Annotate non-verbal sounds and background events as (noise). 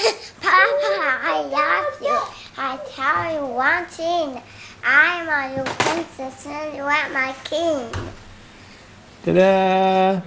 (laughs) Papa, I love you. I tell you one thing. I'm a princess and you are my king. Ta-da!